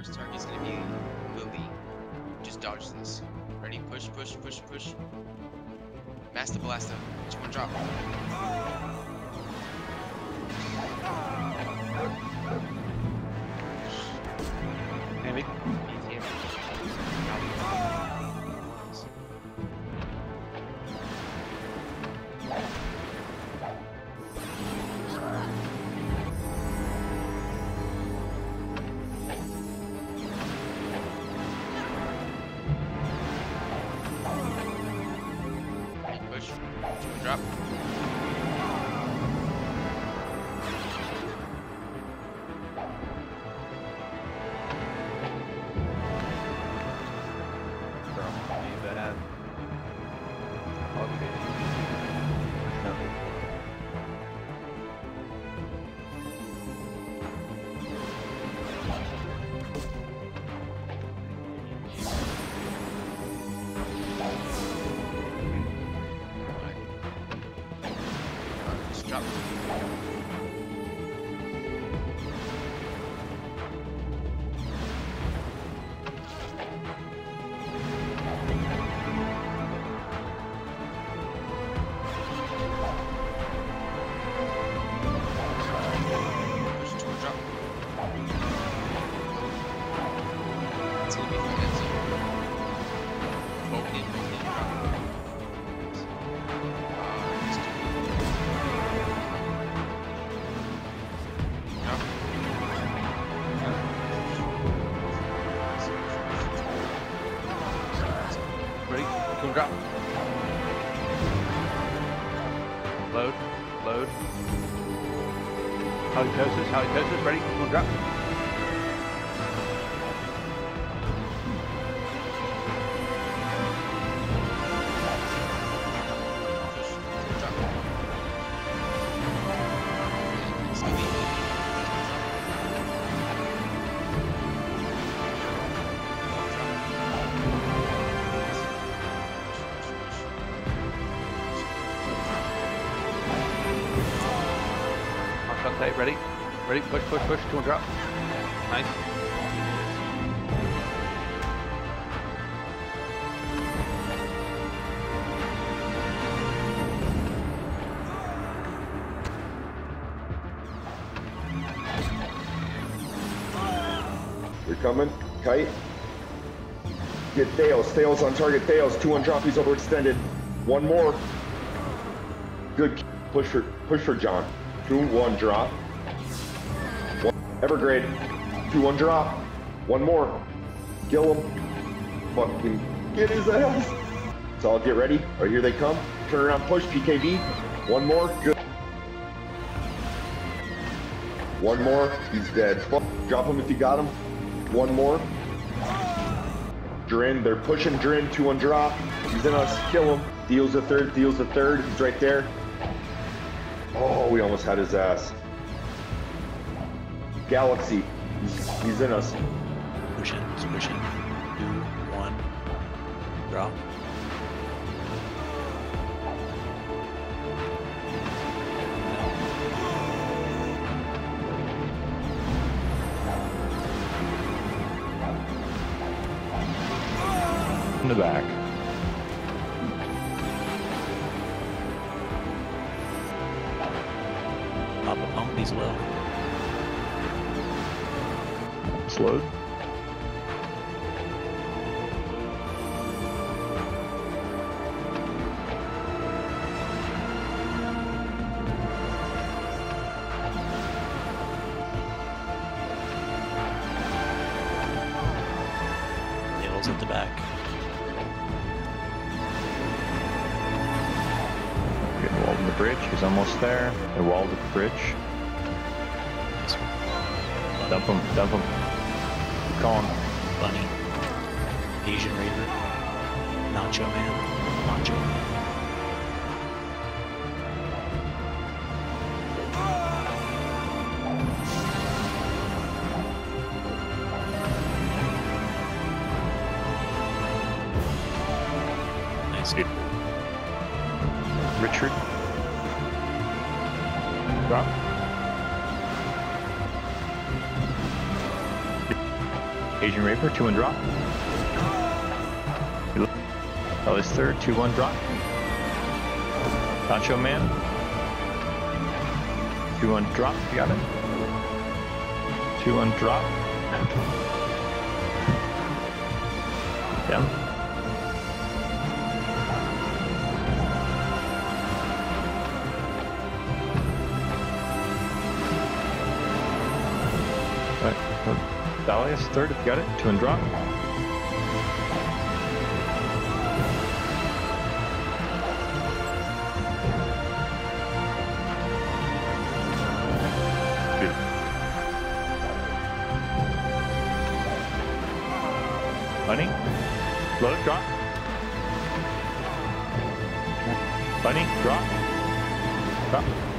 First target's gonna be Lily. Just dodge this. Ready? Push, push, push, push. Master Blaster. Just one drop. Andy. Drop. Two drop. Load. Load. Halitosis. Halitosis. Ready? Two drop. To a drop. On tape. Ready? Ready? Push, push, push. Two and drop. Nice. You're coming. Kite. Get Thales. Thales on target. Thales. Two on drop. He's overextended. One more. Good. Push for push for John. Two one drop. One Evergrade. Two one drop. One more. Kill him. Fucking get his ass. So I'll get ready. Or here they come. Turn around. Push. PKB. One more. Good. One more. He's dead. Fuck. Drop him if you got him. One more. Drin, they're pushing Drin, 2-1 drop. He's in us, kill him. Deals the third, deals the third, he's right there. Oh, we almost had his ass. Uh, Galaxy, he's, he's in us. Push in, just push in. Two, one, drop. In the back. A pump, he's low. Slowed. Nails at the back. Bridge. He's almost there. They walled at the bridge. Nice one. Dump him. Dump him. Keep calling. Bunny. Asian Raver. Nacho Man. Nacho Man. Nice. Richard. Drop. Asian Raper, 2 1 drop. Ellie's third, 2 1 drop. Nacho Man. 2 1 drop, you got it. 2 1 drop. Down. Right. Dahlia's third if you got it. 2 and drop. Bunny. Load, drop. Bunny, drop. Drop.